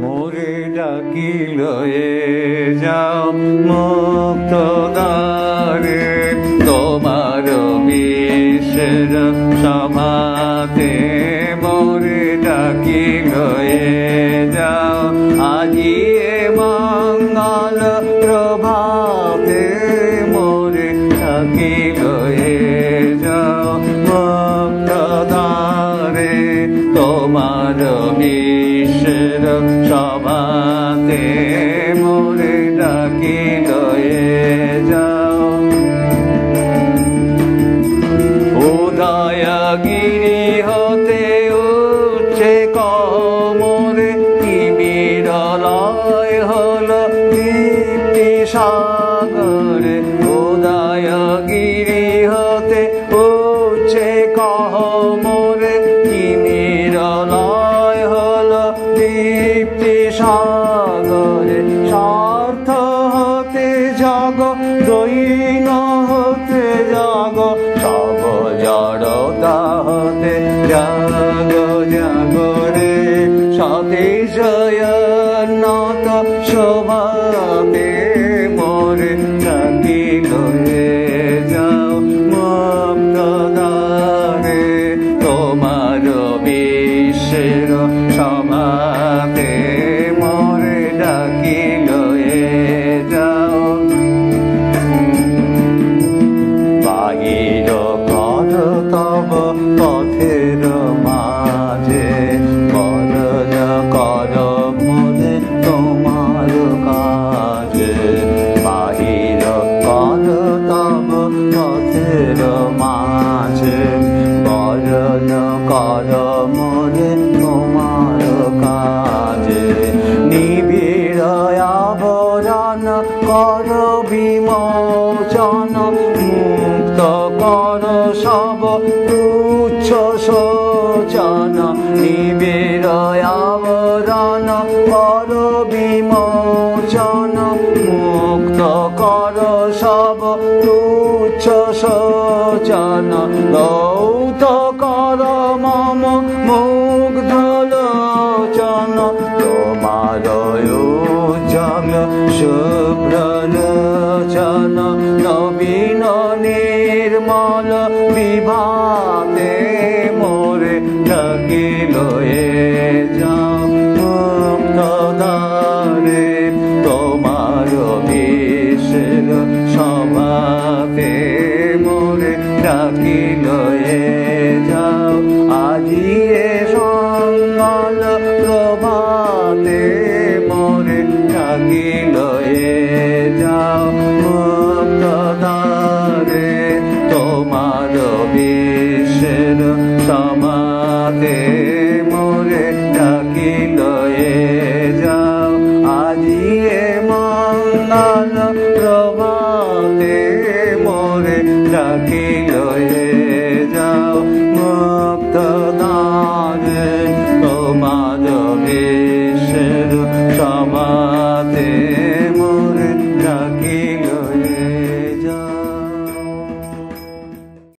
মোরে ডাকিল যাও মুক্ত তোমার বিশ্বের সভাতে মোরে ডাকিল যাও আজি এ মঙ্গল প্রভাতে তোমার বিশ্বের সভাতে মোরে ডাকি লয়ে যাও। উদয়গিরি হতে সাগরে স্বার্থ হতে জগ, দৈন হতে জগ, সব জড়তা হতে জাগ জাগরে সতে জয়নত শোভাতে মোরে ডাকি লয়ে যাও মুক্ত দ্বারে তোমার বিশ্বের সমাতে কর মনে তোমার কাজে। নিবিড় আবরণ কর বিমোচন, মুক্ত কর সব তুচ্ছ শোচন। নিবিড় আবরণ কর বিমোচন, মুক্ত কর সব তুচ্ছ শোচন। লৌত কর লোচন তোমার উজ্জ্বল শুভ্র লোচন নবীন নির্মল রাতে মোরে ডাকি লয়ে যাও। আজিয়ে মন্নাল প্রভাতে মোরে ডাকি লয়ে যাও। মুক্ত দারে তোমার বিশ্বের সমাতে